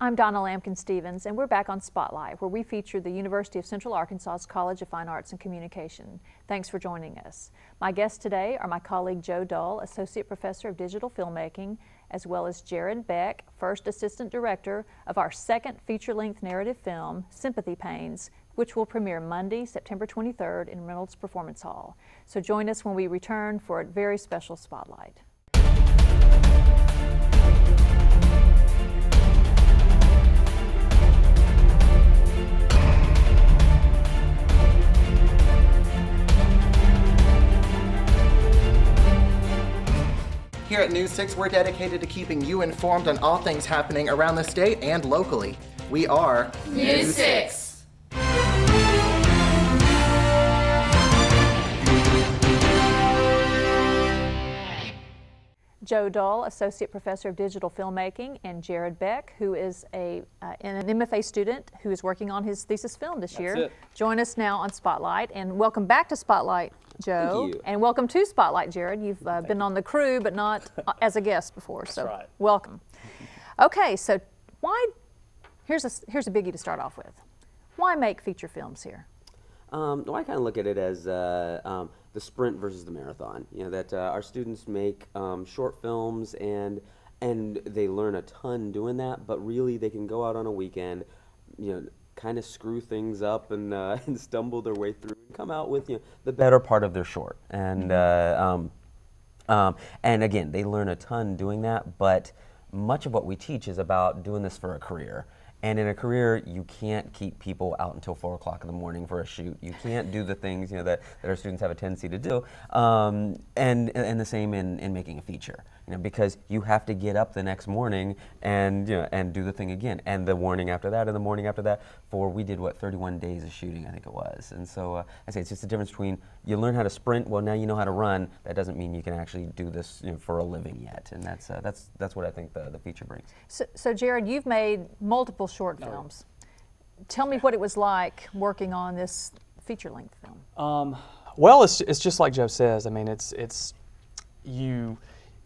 I'm Donna Lampkin Stephens, and we're back on Spotlight, where we feature the University of Central Arkansas's College of Fine Arts and Communication. Thanks for joining us. My guests today are my colleague Joe Dull, Associate Professor of Digital Filmmaking, as well as Jared Beck, First Assistant Director of our second feature-length narrative film, Sympathy Pains, which will premiere Monday, September 23rd in Reynolds Performance Hall. So join us when we return for a very special Spotlight. Here at News 6, we're dedicated to keeping you informed on all things happening around the state and locally. We are News 6. Joe Dull, Associate Professor of Digital Filmmaking, and Jared Beck, who is a, uh, an MFA student who is working on his thesis film this That's year. it. Join us now on Spotlight, and welcome back to Spotlight, Joe. You. And welcome to Spotlight, Jared. You've uh, been on the crew, but not uh, as a guest before, so right. welcome. Okay, so why, here's a, here's a biggie to start off with. Why make feature films here? Um, well, I kind of look at it as uh, um, the sprint versus the marathon. You know that uh, our students make um, short films and and they learn a ton doing that. But really, they can go out on a weekend, you know, kind of screw things up and uh, and stumble their way through and come out with you know the better part of their short. And uh, um, um, and again, they learn a ton doing that, but much of what we teach is about doing this for a career. And in a career, you can't keep people out until four o'clock in the morning for a shoot. You can't do the things you know that, that our students have a tendency to do. Um, and, and the same in, in making a feature, you know, because you have to get up the next morning and you know and do the thing again, and the morning after that, and the morning after that. For we did what 31 days of shooting, I think it was. And so uh, I say it's just the difference between you learn how to sprint. Well, now you know how to run. That doesn't mean you can actually do this you know, for a living yet. And that's uh, that's that's what I think the, the feature brings. So, so Jared, you've made multiple short films. Tell me what it was like working on this feature-length film. Um, well, it's, it's just like Joe says. I mean, it's it's you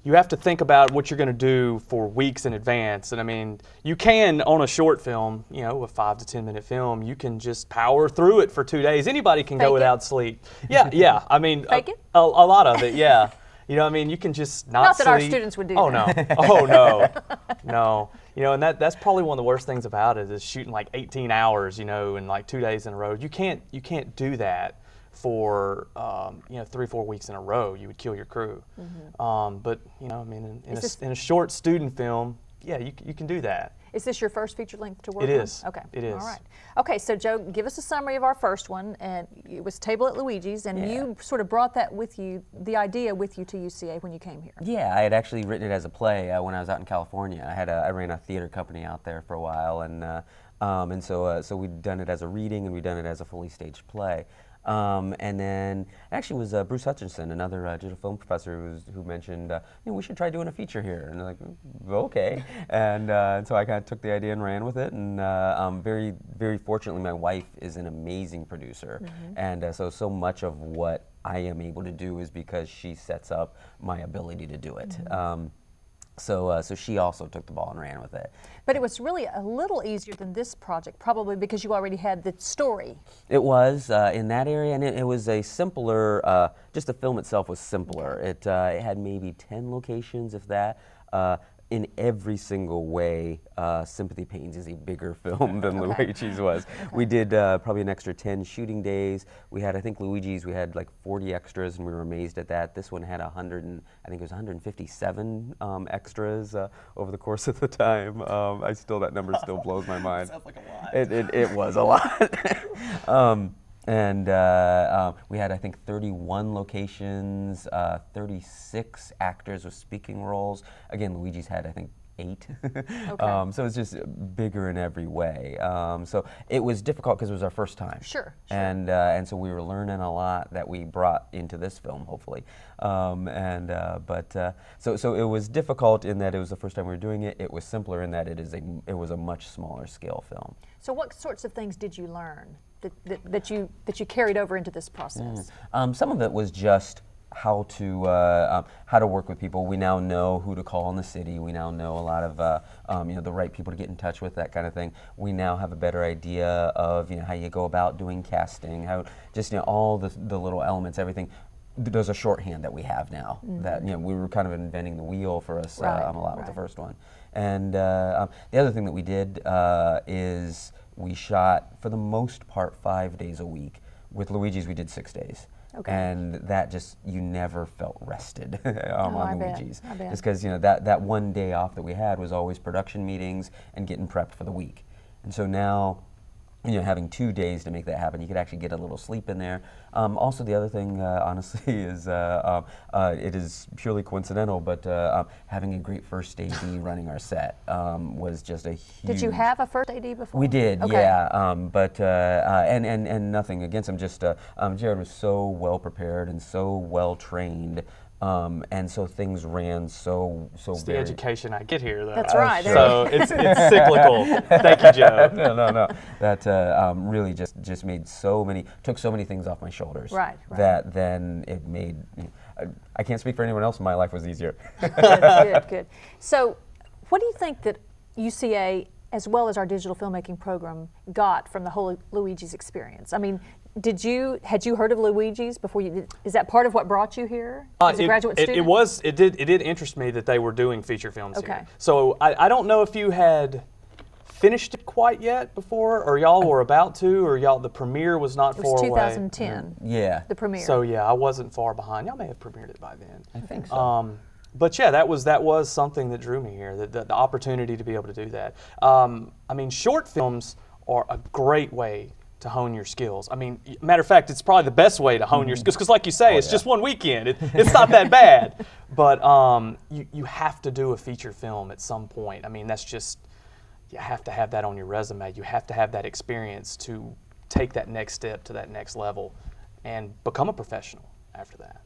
you have to think about what you're going to do for weeks in advance. And I mean, you can on a short film, you know, a five to ten minute film, you can just power through it for two days. Anybody can Fake it? go without sleep. Yeah, yeah. I mean, a, it? A, a lot of it. Yeah. You know, I mean, you can just not. Not that our students would do Oh that. no! Oh no! No! You know, and that that's probably one of the worst things about it is shooting like 18 hours. You know, in like two days in a row. You can't you can't do that for um, you know three four weeks in a row. You would kill your crew. Um, but you know, I mean, in, in, a, in a short student film, yeah, you, you can do that. Is this your first feature length to work It on? is. Okay. It is. All right. Okay, so Joe, give us a summary of our first one. And it was Table at Luigi's, and Yeah. you sort of brought that with you, the idea with you to UCA when you came here. Yeah, I had actually written it as a play uh, when I was out in California. I had a, I ran a theater company out there for a while, and uh, um, and so uh, so we'd done it as a reading and we'd done it as a fully staged play. Um, and then actually it was uh, Bruce Hutchinson, another uh, digital film professor, who, was, who mentioned, uh, you know, we should try doing a feature here. And I'm like, "Mm, okay. and, uh, and so I kind of took the idea and ran with it. And uh, um, very, very fortunately, my wife is an amazing producer. And uh, so, so much of what I am able to do is because she sets up my ability to do it. Um, so, uh, so she also took the ball and ran with it. But it was really a little easier than this project, probably because you already had the story. It was uh, in that area, and it, it was a simpler. Uh, just the film itself was simpler. It, uh, it had maybe ten locations, if that. In every single way, uh, Sympathy Pains is a bigger film than Okay. Luigi's was. We did uh, probably an extra 10 shooting days. We had, I think, Luigi's, we had like 40 extras, and we were amazed at that. This one had 100, and I think it was 157 um, extras uh, over the course of the time. Um, I still, that number still blows my mind. Sounds like a lot. It, it, it was a lot. um, and uh, um, we had, I think, 31 locations, uh, 36 actors with speaking roles. Again, Luigi's had, I think, eight. um, so it's just bigger in every way. Um, so it was difficult because it was our first time. Sure, sure. And uh, and so we were learning a lot that we brought into this film, hopefully. Um, and uh, but uh, so so it was difficult in that it was the first time we were doing it. It was simpler in that it is a it was a much smaller scale film. So, what sorts of things did you learn that, that, that you that you carried over into this process? Um, some of it was just how to uh, um, how to work with people. We now know who to call in the city. We now know a lot of uh, um, you know the right people to get in touch with, that kind of thing. We now have a better idea of you know how you go about doing casting, how just you know all the the little elements, everything. There's a shorthand that we have now that you know we were kind of inventing the wheel for us Right, uh, um, a lot with the first one. And uh, um, the other thing that we did uh, is we shot for the most part five days a week. With Luigi's, we did six days. Okay. And that just you never felt rested um, Oh, I on bet, Luigi's. I bet. Just because you know that that one day off that we had was always production meetings and getting prepped for the week. And so now, you know, having two days to make that happen, you could actually get a little sleep in there. Um, also, the other thing, uh, honestly, is uh, um, uh, it is purely coincidental, but uh, um, having a great first AD running our set um, was just a huge. Did you have a first AD before? We did, Okay. yeah. Um, but uh, uh, and and and nothing against him. Just uh, um, Jared was so well prepared and so well trained, um, and so things ran so so It's the education I get here, though. That's right. There So it's, it's cyclical. Thank you, Joe. no, no, no. That uh, um, really just just made so many took so many things off my shoulders. Right, right. That then it made. I, I can't speak for anyone else. My life was easier. good, good, good. So, what do you think that UCA, as well as our digital filmmaking program, got from the whole Luigi's experience? I mean, did you had you heard of Luigi's before you did? Is that part of what brought you here as a Uh, it, graduate it- student? It was. It did. It did interest me that they were doing feature films Okay. here. So I, I don't know if you had finished it quite yet before, or y'all were about to, or y'all the premiere was not It far was away. 2010. yeah. The premiere. So yeah, I wasn't far behind. Y'all may have premiered it by then. I think so. Um, but yeah, that was that was something that drew me here. The, the, the opportunity to be able to do that. Um, I mean, short films are a great way to hone your skills. I mean, matter of fact, it's probably the best way to hone your skills because, like you say, it's yeah. just one weekend. It, it's not that bad. But um, you you have to do a feature film at some point. I mean, that's just you have to have that on your resume. You have to have that experience to take that next step to that next level and become a professional after that.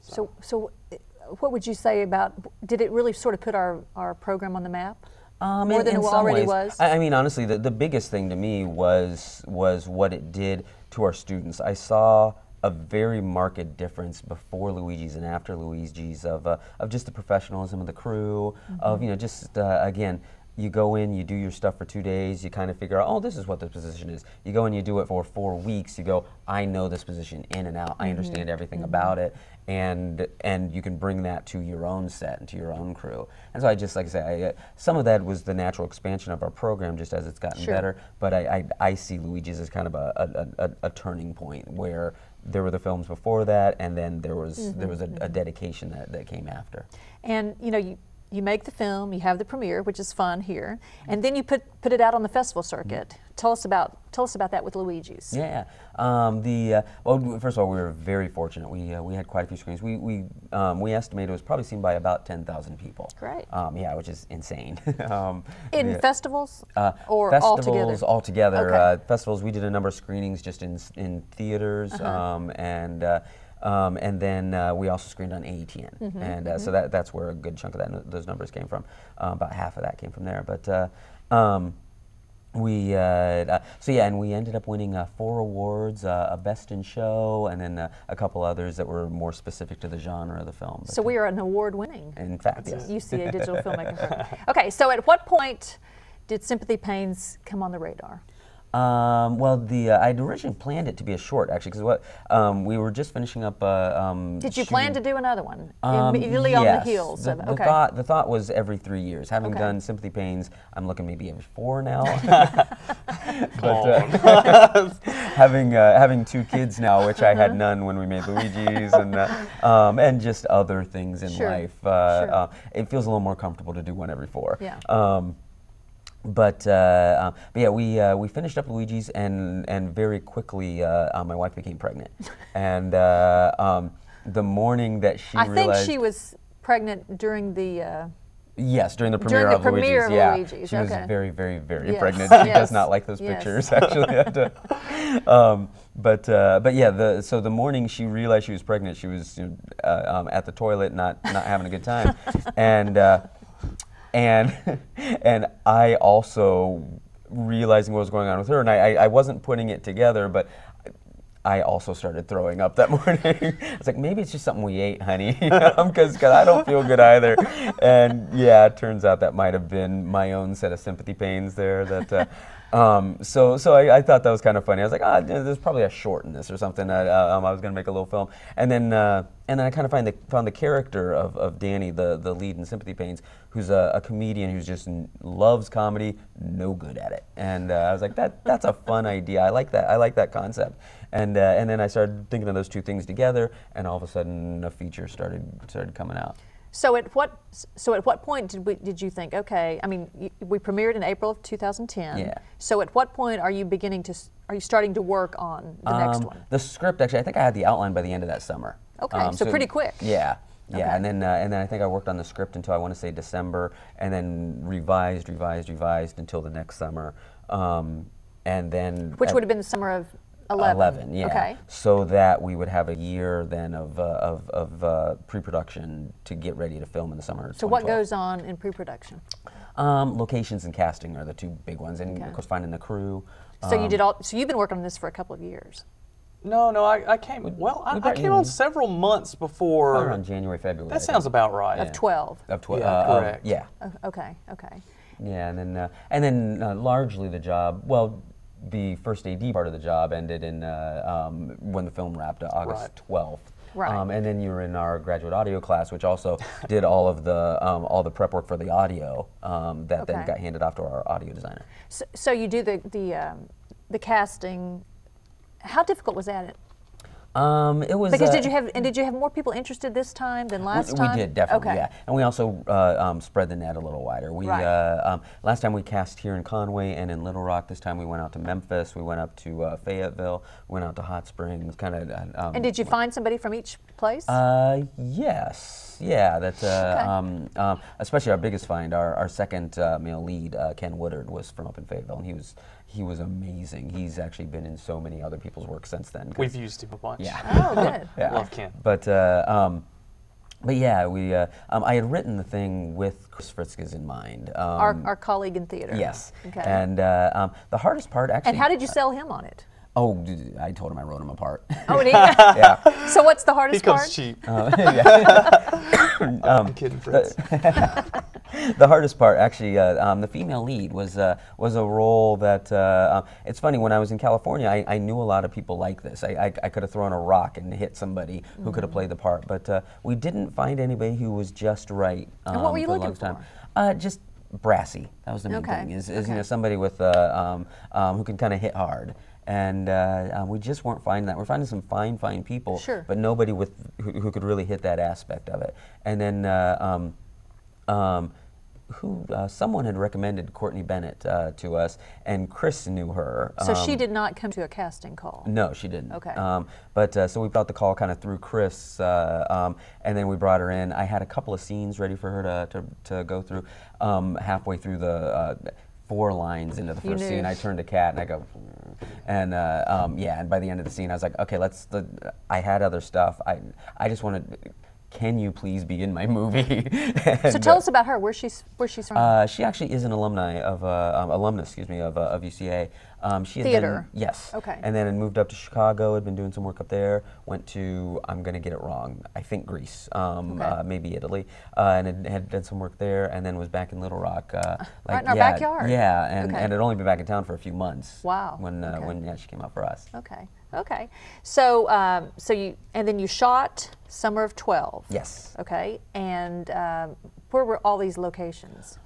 So, so uh, what would you say about? Did it really sort of put our, our program on the map? Um, More in, than in some already ways. was? I, I mean, honestly, the, the biggest thing to me was was what it did to our students. I saw a very marked difference before Luigi's and after Luigi's of uh, of just the professionalism of the crew, of you know just uh, again. You go in, you do your stuff for two days, you kind of figure out, oh, this is what the position is. You go and you do it for four weeks, you go, I know this position in and out, I mm-hmm. understand everything mm-hmm. about it, and and you can bring that to your own set and to your own crew. And so I just, like I say, I, uh, some of that was the natural expansion of our program just as it's gotten Sure. better, but I, I, I see Luigi's as kind of a, a, a, a turning point where there were the films before that, and then there was there mm-hmm. was a, a dedication that, that came after. And you know, you, you make the film, you have the premiere, which is fun here, and then you put put it out on the festival circuit. Tell us about tell us about that with Luigi's. Yeah. Um, the uh, well, first of all, we were very fortunate. We uh, we had quite a few screens. We we um, we estimate it was probably seen by about ten thousand people. Great. Um, yeah, which is insane. um, In the- festivals uh, or festivals altogether? altogether. Okay. Uh, festivals. We did a number of screenings just in in theaters, Uh-huh. um, and uh, um, and then uh, we also screened on AETN, Mm-hmm, and uh, so that that's where a good chunk of that those numbers came from. Uh, about half of that came from there, but. Uh, um, we uh, uh, so yeah, and we ended up winning uh, four awards: uh, a best in show, and then uh, a couple others that were more specific to the genre of the film. So we are an award-winning in fact, yes. UCA digital filmmaking program. Okay, so at what point did Sympathy Pains come on the radar? Um, well, the uh, I'd originally planned it to be a short, actually, because what um, we were just finishing up. Uh, um, Did you plan to do another one Um, immediately on the heels The, of? the thought the thought was every three years. Having Okay. done Sympathy Pains, I'm looking maybe every four now. Come uh, having uh, having two kids now, which I had none when we made Luigi's, and uh, um, and just other things in Sure, life. Uh, sure. uh, it feels a little more comfortable to do one every four. Yeah. Um, but, uh, uh, but yeah, we, uh, we finished up Luigi's, and, and very quickly, uh, uh, my wife became pregnant. and uh, um, the morning that she I think she was pregnant during the. Uh, yes, during the during premiere the of premiere Luigi's, of yeah, Luigi's, she was very, very, very Yes, pregnant. She yes, does not like those yes. pictures, actually. Um, but uh, but yeah, the so the morning she realized she was pregnant, she was you know, uh, um, at the toilet, not not having a good time, and. Uh, and and I also realizing what was going on with her, and I, I, wasn't putting it together, but I also started throwing up that morning. I was like, maybe it's just something we ate, honey, because I don't feel good either. And yeah, it turns out that might have been my own set of sympathy pains there. That uh, um, so so I, I, thought that was kind of funny. I was like, ah, there's probably a short in this or something. Uh, um, I was gonna make a little film, and then uh, and then I kind of find the found the character of, of Danny, the the lead in Sympathy Pains, who's a, a comedian who just loves comedy, no good at it. And uh, I was like, that that's a fun idea. I like that. I like that concept. And uh, and then I started thinking of those two things together, and all of a sudden a feature started started coming out. So at what so at what point did we did you think okay I mean we premiered in April of 2010 yeah. So at what point are you beginning to are you starting to work on the um, next one? the script actually I think I had the outline by the end of that summer. Okay um, so, pretty quick. Yeah. Yeah and then uh, and then I think I worked on the script until I want to say December and then revised revised revised until the next summer. Um, and then which would have been the summer of 11. 11, yeah. Okay. So that we would have a year then of, uh, of, of uh, pre-production to get ready to film in the summer. So what goes on in pre-production? Um, locations and casting are the two big ones, and okay. of course finding the crew. So um, you did all. So you've been working on this for a couple of years. No, no, I, I came. Well, I, I came on several months before. Around January, February. That sounds about right. Of twelve. Of twelve. Yeah, uh, correct. Uh, yeah. okay. Okay. Yeah, and then uh, and then uh, largely the job. Well, the first AD part of the job ended in uh, um, when the film wrapped, uh, August right. 12th. Right. Um, and then you were in our graduate audio class, which also did all of the um, all the prep work for the audio um, that okay. then got handed off to our audio designer. So, so you do the the um, the casting. How difficult was that? Um, it was because uh, did you have and did you have more people interested this time than last we, time? We did definitely, okay. yeah. And we also uh, um, spread the net a little wider. We right. uh, um, last time we cast here in Conway and in Little Rock. This time we went out to Memphis. We went up to uh, Fayetteville. Went out to Hot Springs. Kind of. Uh, um, and did you find somebody from each place? Uh, yes. Yeah. That's Uh, okay. Um, um, especially our biggest find, our, our second male lead, Ken Woodard, was from up in Fayetteville, and he was he was amazing. He's actually been in so many other people's work since then. We've used him a bunch. Yeah. Oh, good. yeah. Love Ken. But uh, um, but yeah, we uh, um, I had written the thing with Chris Fritzges in mind. Um, our, our colleague in theater. Yes. Okay. And uh, um, the hardest part actually. And how did you sell him on it? Oh, I told him I wrote him apart. Oh, did yeah. So what's the hardest he comes part? cheap. Uh, yeah. um, I'm kidding, Fritz. the hardest part, actually, uh, um, the female lead was uh, was a role that. Uh, um, it's funny when I was in California, I, I, knew a lot of people like this. I, I, I could have thrown a rock and hit somebody who mm-hmm. could have played the part, but uh, we didn't find anybody who was just right. Um, and what were you for looking for? Uh, just brassy. That was the main okay. thing. Is, is okay. you know somebody with uh, um, um, who can kind of hit hard and uh, uh, we just weren't finding that. We're finding some fine, fine people, sure. but nobody with who, who, could really hit that aspect of it. And then uh, um, um, who uh, someone had recommended Courtney Bennett uh, to us, and Chris knew her. So um, she did not come to a casting call. No, she didn't. Okay. Um, but uh, so we got the call kind of through Chris, uh, um, and then we brought her in. I had a couple of scenes ready for her to to, to go through. Um, halfway through the uh, four lines into the first scene, I turned to Kat and I go, and uh, um, yeah, and by the end of the scene, I was like, okay, let's. The, I had other stuff. I I just wanted. Can you please be in my movie? so tell us about her. Where she's where she's from? Uh, she actually is an alumni of uh, um, alumnus, excuse me, of, uh, of UCA. Um, she Theater. Been, yes. Okay. And then moved up to Chicago. Had been doing some work up there. Went to I'm going to get it wrong. I think Greece, um, okay. uh, maybe Italy, uh, and had, had, done some work there. And then was back in Little Rock. Uh, like, right in our yeah, backyard. Yeah, and, okay. and had only been back in town for a few months. Wow. When uh, okay. when yeah she came out for us. Okay. Okay. So um, so you and then you shot summer of 12. Yes. Okay. And um, where were all these locations?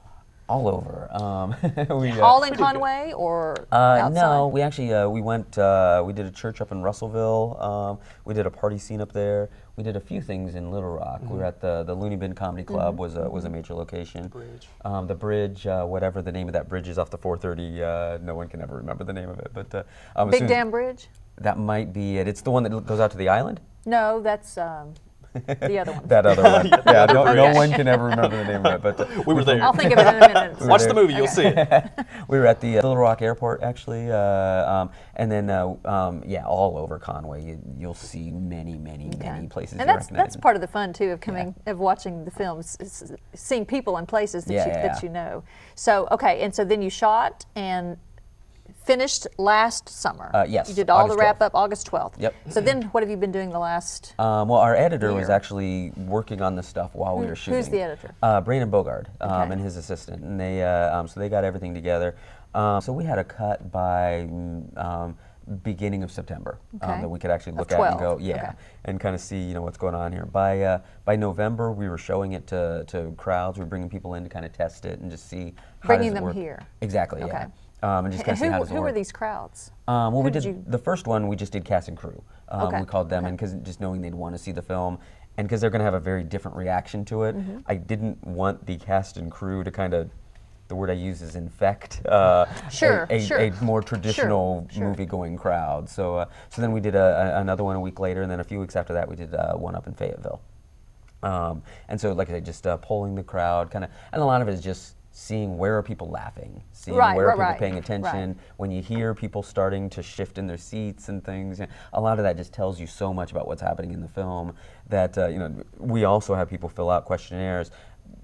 all over. Um, we, uh, all in Conway or uh, no? We actually uh, we went. Uh, we did a church up in Russellville. Um, we did a party scene up there. We did a few things in Little Rock. Mm-hmm. We were at the the Loony Bin Comedy Club mm-hmm. was a was a major location. Bridge. Um, the bridge, uh, whatever the name of that bridge is off the 430. Uh, no one can ever remember the name of it. But um, Big Dam Bridge. That might be it. It's the one that goes out to the island. No, that's. Um, the other one. that other one. yeah, no, no, one can ever remember the name of it. But uh, we were there. I'll think of it in a minute. we Watch the movie, you'll see it. we were at the uh, Little Rock Airport actually, uh, um, and then uh, um, yeah, all over Conway. You, will see many, many, okay. many places. And that's that's part of the fun too of coming yeah. of watching the films, seeing people and places that yeah, you yeah, that you know. So okay, and so then you shot and finished last summer. Uh, yes, You did all August the wrap 12th. up August 12th. Yep. So then what have you been doing the last? Um, well, our editor was actually working on this stuff while we were shooting. who's the editor? Uh, Brandon Bogard um, Okay. and his assistant, and they uh, um, so they got everything together. Um, so we had a cut by mm, um, beginning of September Okay. um, that we could actually look at and go, yeah, okay. and kind of see you know what's going on here. By uh, by November, we were showing it to, to crowds. We are bringing people in to kind of test it and just see. how Bringing them work. here. Exactly. Okay. Yeah. Um, and just kind of who how does it who work. were these crowds? Um, well, Who we did did you- the first one. We just did cast and crew. Um, Okay, We called them okay. in because just knowing they'd want to see the film, and because they're going to have a very different reaction to it. Mm-hmm. I didn't want the cast and crew to kind of. The word I use is infect uh, Sure, a, a, sure. a more traditional sure. movie-going crowd. So, uh, so then we did a, a, another one a week later, and then a few weeks after that, we did uh, one up in Fayetteville. Um, and so, like I said, just uh, polling the crowd, kind of, and a lot of it is just seeing where are people laughing, seeing Right, where right, are people right, paying attention. When you hear people starting to shift in their seats and things, a lot of that just tells you so much about what's happening in the film. That uh, you know, we also have people fill out questionnaires.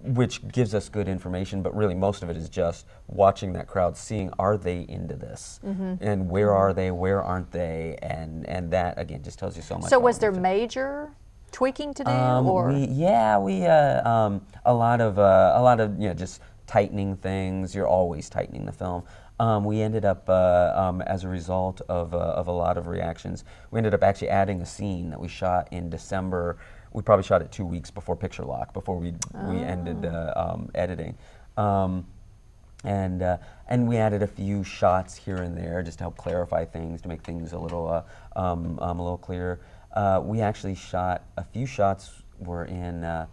Which gives us good information, but really most of it is just watching that crowd, seeing are they into this, Mm-hmm. and where are they, where aren't they, and and that again just tells you so much. So was there major tweaking to do, um, or we, yeah, we uh, um, a lot of uh, a lot of you know just tightening things. You're always tightening the film. Um, we ended up uh, um, as a result of uh, of a lot of reactions. We ended up actually adding a scene that we shot in December. We probably shot it two weeks before picture lock, before we we ended uh, um, editing. Um, and uh, and we added a few shots here and there just to help clarify things, to make things a little uh, um, um, a little clearer. Uh, we actually shot a few shots were in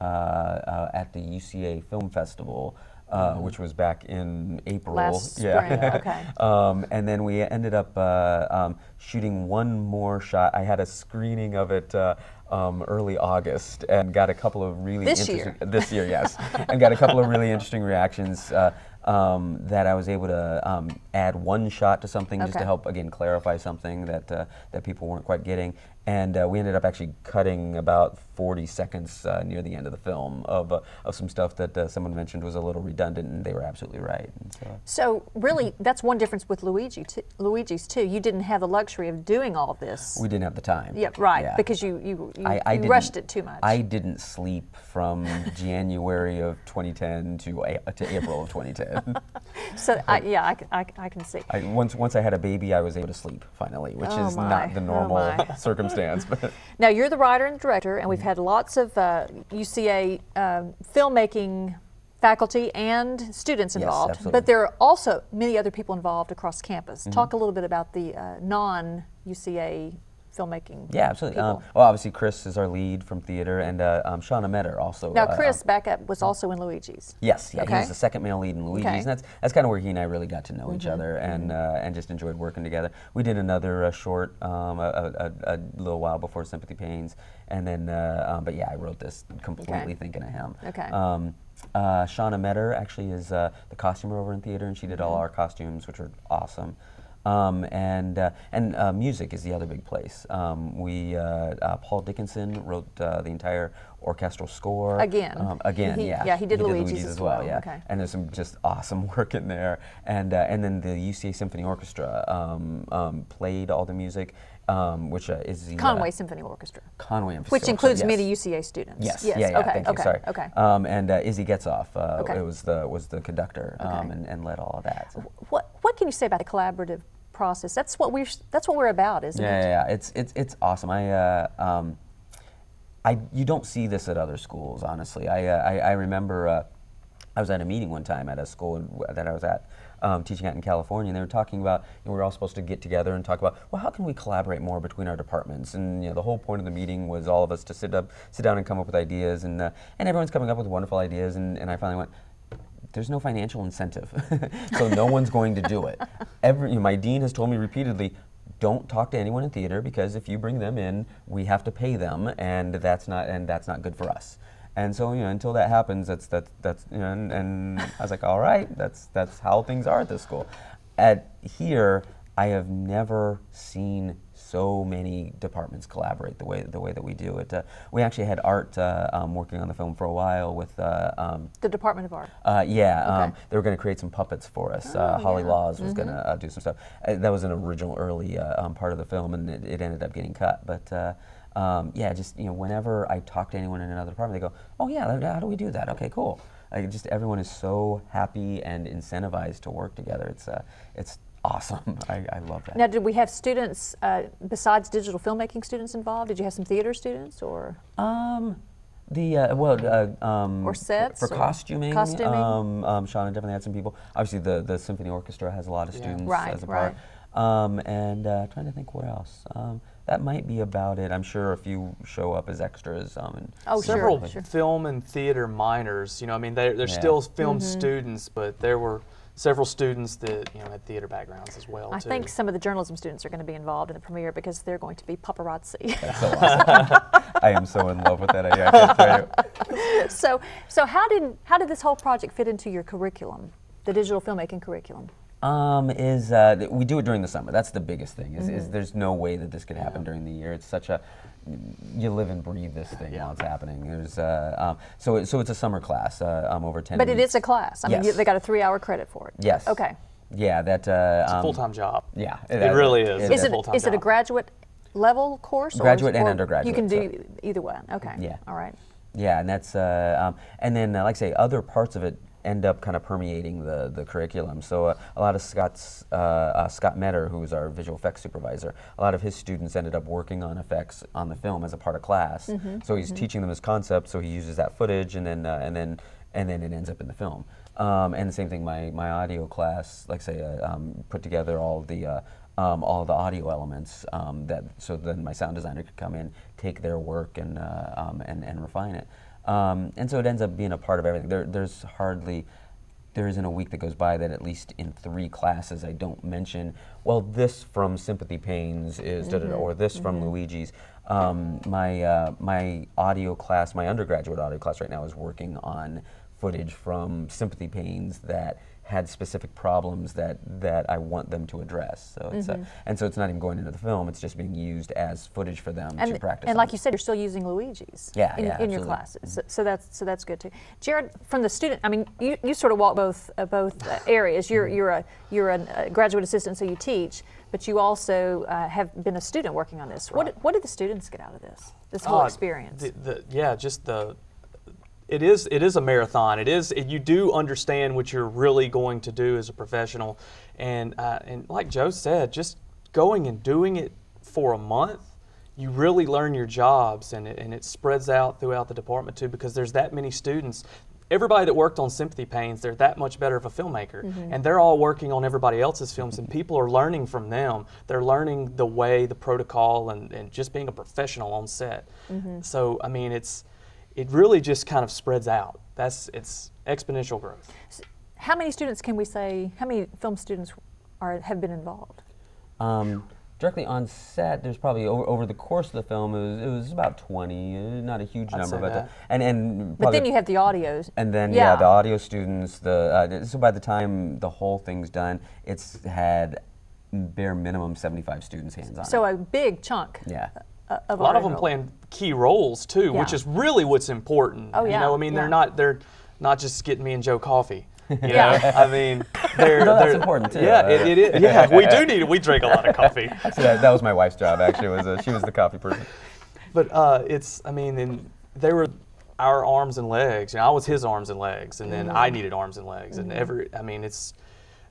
at the UCA Film Festival. Uh, Which was back in April. Last yeah. spring, okay. um, and then we ended up uh, um, shooting one more shot. I had a screening of it uh, um, early August and got a couple of really This interesting year? this year, yes, and got a couple of really interesting reactions uh, um, that I was able to um, add one shot to something just to help again clarify something that uh, that people weren't quite getting. And uh, we ended up actually cutting about 40 seconds uh, near the end of the film of, uh, of some stuff that uh, someone mentioned was a little redundant, and they were absolutely right. So, so really that's one difference with Luigi Luigi's too. You didn't have the luxury of doing all of this. we didn't have the time. yeah, right. Yeah. Because you you, you, I, I you rushed it too much. I didn't sleep from January of 2010 to, a- to April of 2010. so I, yeah, I, I I can see. I, once, once I had a baby, I was able to sleep finally, which Oh is my, not the oh normal my. circumstance. But Now you're the writer and director, and we've had lots of uh, UCA um, filmmaking faculty and students involved, absolutely. but there are also many other people involved across campus. Mm-hmm. Talk a little bit about the uh, non-UCA filmmaking. yeah, absolutely. Um, well, obviously, Chris is our lead from theater, and uh, um, Shauna Metter also. now uh, Chris um, back up was also in Luigi's. Yes, yeah, he was the second male lead in Luigi's, Okay. and that's that's kind of where he and I really got to know each Mm-hmm. other, and uh, and just enjoyed working together. We did another uh, short um, a, a, a, little while before Sympathy Pains, and then uh, um, but yeah, I wrote this completely thinking of him. Okay. Um, uh, Shauna Metter actually is uh, the costumer over in theater, and she did all Mm-hmm. our costumes, which are awesome. Um, and uh, and uh, music is the other big place. Um, we uh, uh, Paul Dickinson wrote uh, the entire orchestral score. Again. Um, again, He- yeah. yeah, he did Luigi's as well, Yeah. okay. And there's some just awesome work in there. And uh, and then the UCA Symphony Orchestra um, um, played all the music, um, which uh, is the Conway Symphony Orchestra, Conway Symphony which includes yes. many UCA students. Yes. Yes. Yeah. yeah okay. thank okay. you. Sorry. Okay. Um, and uh, Izzy Getzov uh, Okay. it was the was the conductor um, Okay. and, and led all of that. so. What What can you say about the collaborative process? That's what we're That's what we're about, isn't Yeah, it? yeah, yeah. It's it's it's awesome. I uh, um, I you don't see this at other schools, honestly. I uh, I, I remember uh, I was at a meeting one time at a school that I was at. Um, teaching at in California, and they were talking about you know, we were all supposed to get together and talk about well how can we collaborate more between our departments and you know the whole point of the meeting was all of us to sit up sit down and come up with ideas and uh, and everyone's coming up with wonderful ideas and, and I finally went there's no financial incentive, so no one's going to do it. Every, my dean has told me repeatedly, don't talk to anyone in theater because if you bring them in, we have to pay them, and that's not and that's not good for us. And so you know, until that happens, that's that's that's you know, and, and I was like, all right, that's that's how things are at this school. At here, I have never seen so many departments collaborate the way the way that we do it. Uh, we actually had art uh, um, working on the film for a while with. Uh, um, the Department of Art. uh, yeah, um, Okay. they were going to create some puppets for us. uh, Holly yeah. Laws was going to uh, do some stuff. Uh, that was an original early uh, um, part of the film, and it, it ended up getting cut. But uh, um, yeah, just you know, whenever I talk to anyone in another department, they go, "Oh yeah, how do we do that? Okay, cool." Like just everyone is so happy and incentivized to work together. It's uh, it's awesome. I, I love that. Now, did we have students uh, besides digital filmmaking students involved? Did you have some theater students or? Um, the uh, well, uh, um, Or for- sets for, or costuming. costuming? Um, um, Shauna definitely had some people. Obviously, the the symphony orchestra has a lot of Yeah. students Right, as a part. Um, and uh, trying to think where else. Um, that might be about it. I'm sure a few show up as extras. Um, and Oh, sure, several sure. film and theater minors. You know, I mean, they're, they're Yeah. still film Mm-hmm. students, but there were several students that you know had theater backgrounds as well. I too. think some of the journalism students are going to be involved in the premiere because they're going to be paparazzi. so awesome. I am so in love with that. idea. I can't tell you. so, so how did how did this whole project fit into your curriculum, the digital filmmaking curriculum? Um, is uh, we do it during the summer. That's the biggest thing. Is, Mm-hmm. is there's no way that this could happen during the year. It's such a you live and breathe this thing Yeah. while it's happening. There's uh, um, so it, so it's a summer class. Uh, um, over ten. But it weeks. is a class. I mean, you, they got a three-hour credit for it. Yes. Okay. Yeah, that. Uh, it's a um, full time job. Yeah, It really is. it Is a it full-time is it a graduate level course? or Graduate and or undergraduate, You can so- do either way. Okay. Yeah. All right. Yeah, and that's uh, um, and then uh, like I say, other parts of it end up kind of permeating the the curriculum. So uh, a lot of Scott's uh, uh, Scott Metter, who's our visual effects supervisor, a lot of his students ended up working on effects on the film as a part of class. Mm-hmm. So he's teaching them his concept. So he uses that footage, and then uh, and then and then it ends up in the film. Um, and the same thing, my my audio class, like say, uh, um, put together all the. Uh, um, all the audio elements um, that so then my sound designer could come in, take their work and uh, um, and, and refine it. Um, and so it ends up being a part of everything. There, there's hardly there isn't a week that goes by that at least in three classes I don't mention. Well, this from Sympathy Pains is da da, or this from Luigi's. Um, my uh, my audio class, my undergraduate audio class right now is working on footage from Sympathy Pains that had specific problems that, that I want them to address. So it's uh and so it's not even going into the film; it's just being used as footage for them to practice. and on. like you said, you're still using Luigi's Yeah, in, yeah, in your classes. So, so that's so that's good too. Jared, from the student, I mean, you, you sort of walk both uh, both uh, areas. You're Mm-hmm. you're a you're a graduate assistant, so you teach, but you also uh, have been a student working on this. What Right. did, what did the students get out of this? This whole Uh, experience. The, the, yeah, just the. It is. It is a marathon. It is. It, you do understand what you're really going to do as a professional, and uh, and like Joe said, just going and doing it for a month, you really learn your jobs, and it, and it spreads out throughout the department too, because there's that many students. Everybody that worked on Sympathy Pains, they're that much better of a filmmaker, and they're all working on everybody else's films, and people are learning from them. They're learning the way, the protocol, and, and just being a professional on set. So I mean, it's it really just kind of spreads out. That's it's exponential growth. how many students can we say? How many film students are have been involved? Um, directly on set, there's probably over, over the course of the film, it was, it was about 20, uh, not a huge I'd number, say but that. and and But then you have the audios. and then yeah. the audio students, the uh, so by the time the whole thing's done, it's had bare minimum 75 students hands on So it. a big chunk Yeah. Of A lot of them roll. playing key roles too, which is really what's important. Oh, yeah. You know, I mean, yeah. they're not they're not just getting me and Joe coffee. You Yeah. know, I mean, they're, No, that's they're- important, too. Yeah, it, it is. Yeah, we do need it. We drink a lot of coffee. So that, that was my wife's job actually. Was uh, she was the coffee person. But uh, it's, I mean, and they were our arms and legs. You know, I was his arms and legs, and then Mm-hmm. I needed arms and legs, and every, I mean, it's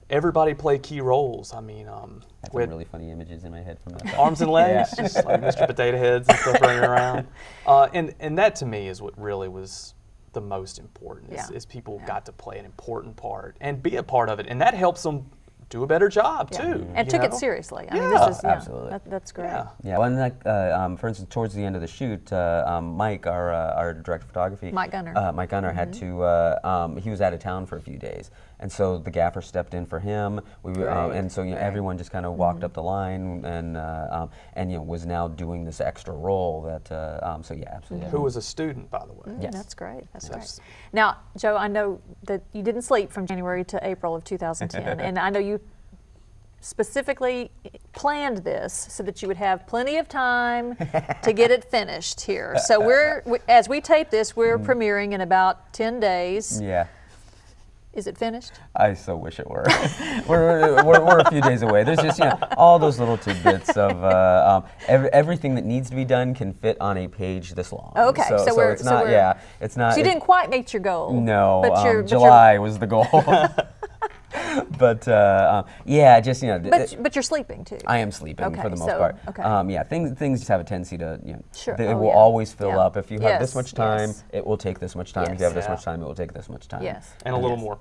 everybody play key roles. I mean, um, I have we some really funny images in my head from that. arms and legs, Yeah. just like Mr. Potato Heads and stuff running around. Uh, and and that to me is what really was the most important. Is, Yeah. is people got to play an important part and be a part of it, and that helps them do a better job Yeah. too. and you took it seriously. I mean, Yeah, this is yeah, absolutely. That, that's great. Yeah. Yeah, well, and like, uh, um, for instance, towards the end of the shoot, uh, um, Mike, our uh, our director of photography, Mike Gunner. uh, Mike Gunner had to. Uh, um, he was out of town for a few days, and so the gaffer stepped in for him. We were, uh, and so you know, everyone just kind of walked up the line, and uh, um, and you know was now doing this extra role. That uh, um, so yeah, absolutely. Who was a student, by the way. Mm, Yes. That's great. That's Yes. great. Now, Joe, I know that you didn't sleep from January to April of 2010, and I know you specifically planned this so that you would have plenty of time to get it finished here. So we're, we, as we tape this, we're Mm. premiering in about 10 days. Yeah. Is it finished? I so wish it were. we're, we're, we're a few days away. There's just you know all those little tidbits of uh, um, ev- everything that needs to be done can fit on a page this long. Okay, so, so we're- it's so not we're- yeah it's not. So you it- didn't quite meet your goal. No, but um, but July was the goal. but uh, um, yeah, just you know. th- But, but you're sleeping too. I am sleeping Okay, for the most so- part. okay. Um, yeah, things things just have a tendency to you know. Sure, They oh, will yeah. always fill Yeah. up. If you have this much time, yes. it will take this much time. If you have this much time, it will take this much time. Yes. And a little more.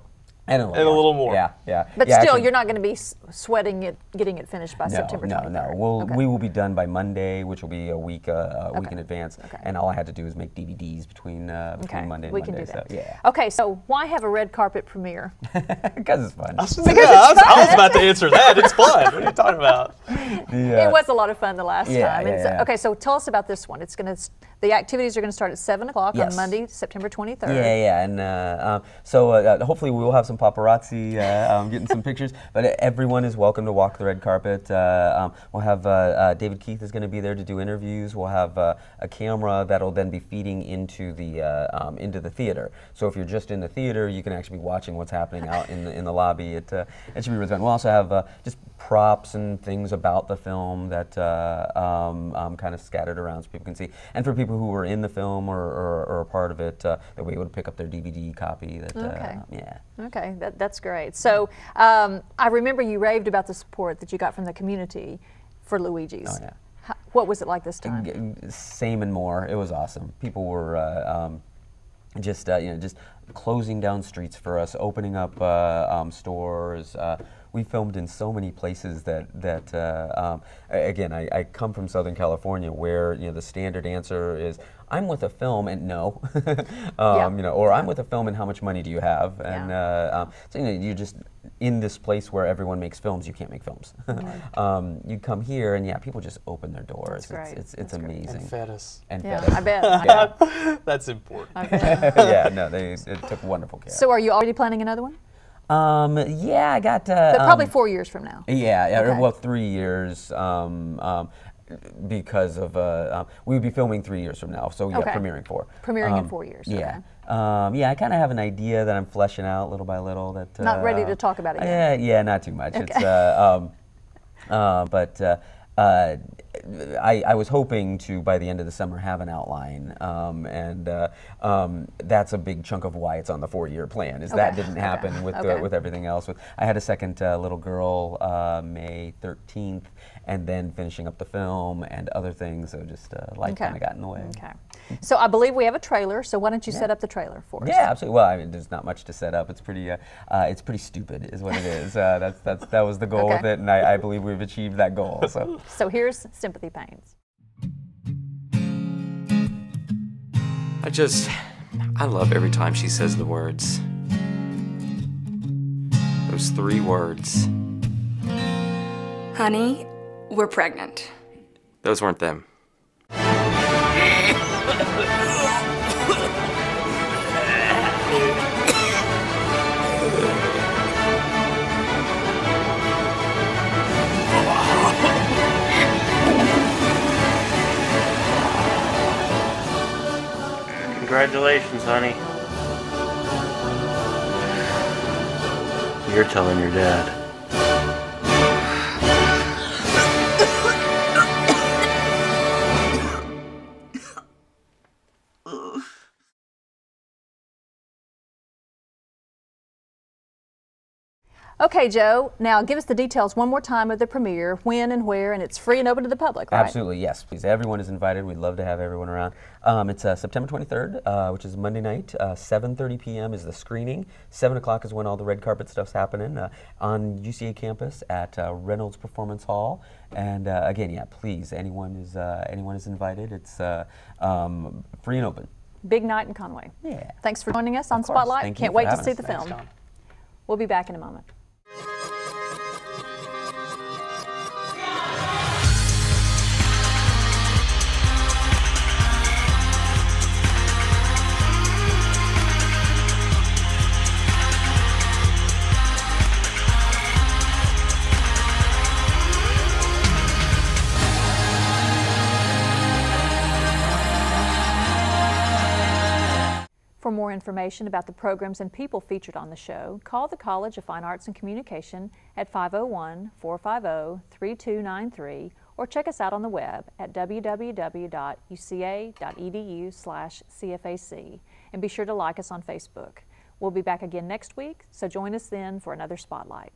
And a little, And a little more. Yeah, yeah. But Yeah, still, actually- you're not going to be sweating it, getting it finished by no, September no, 23rd. no. We'll, Okay. We will be done by Monday, which will be a week, uh, a week in advance. Okay. And all I had to do is make DVDs between uh, between Okay, Monday and we Monday. can do that. So yeah, Okay, so why have a red carpet premiere? because it's fun. yeah, I, was, I was about to answer that. It's fun. What are you talking about? The, uh, It was a lot of fun the last Yeah, time. yeah, so- yeah. Okay, so tell us about this one. It's going to, the activities are going to start at 7 o'clock on Monday, September 23rd. Yeah, yeah, and uh, um, so uh, uh, hopefully we will have some paparazzi uh, um, getting some pictures. But everyone is welcome to walk the red carpet. Uh, um, we'll have uh, uh, David Keith is going to be there to do interviews. We'll have uh, a camera that'll then be feeding into the uh, um, into the theater. So if you're just in the theater, you can actually be watching what's happening out in the in the lobby. It uh, it should be really fun. We'll also have uh, just props and things about the film that uh, um, um, kind of scattered around so people can see. And for people who were in the film or, or, or a part of it, uh, that we would pick up their DVD copy. That Okay. uh, yeah. Okay, that, that's great. So um, I remember you raved about the support that you got from the community for Luigi's. Oh, yeah. How, what was it like this time? Same and more. It was awesome. People were uh, um, just uh, you know just closing down streets for us, opening up uh, um, stores. We filmed in so many places that that uh, um, again I, I come from Southern California where you know the standard answer is I'm with a film and no, um, Yeah. you know, or I'm with a film and how much money do you have? And Yeah. uh, um, so you know you're just in this place where everyone makes films. You can't make films. um, you come here and yeah, people just open their doors. great. It's it's, it's That's great. amazing. And fed us. And yeah, fed us. I bet. I bet. That's important. I bet. yeah, no, they it took wonderful care. So are you already planning another one? Um, yeah, I got uh, But probably um, four years from now. Yeah, yeah, Okay. well, three years. Um, um, because of uh, um, we would be filming three years from now, so yeah, Okay. premiering four. Premiering in Um, four years, Yeah, um, yeah. I kind of have an idea that I'm fleshing out little by little. That Not ready uh, to talk about it Yeah, yeah, not too much. It's uh, um, uh, but. Uh, I, I was hoping to by the end of the summer have an outline, um, and uh, um, that's a big chunk of why it's on the four-year plan. Is that didn't okay, happen with okay. uh, with everything else. With I had a second uh, little girl uh, May 13th, and then finishing up the film and other things. So just uh, life Okay. kind of got in the way. Okay. So I believe we have a trailer. So why don't you set up the trailer for us? Yeah, absolutely. Well, I mean, there's not much to set up. It's pretty, uh, uh, it's pretty stupid, is what it is. Uh, that's that's that was the goal with it, and I, I believe we've achieved that goal. So. So here's Sympathy Pains. I just. I love every time she says the words. Those three words. Honey, we're pregnant. Those weren't them. Congratulations, honey. You're telling your dad. Okay, Joe. Now give us the details one more time of the premiere, when and where, and it's free and open to the public, right? Absolutely, yes. Please, everyone is invited. We'd love to have everyone around. Um, it's uh, September 23rd, uh, which is Monday night. Uh, 7:30 p.m. is the screening. 7 o'clock is when all the red carpet stuff's happening uh, on UCA campus at uh, Reynolds Performance Hall. And uh, again, yeah, please, anyone is uh, anyone is invited. It's uh, um, free and open. Big night in Conway. Yeah. Thanks for joining us on Spotlight. Thank Can't for wait to see us. the Thanks, film. John. We'll be back in a moment. For more information about the programs and people featured on the show, call the College of Fine Arts and Communication at 501 450 3293 or check us out on the web at www.uca.edu/cfac and be sure to like us on Facebook. We'll be back again next week, so join us then for another spotlight.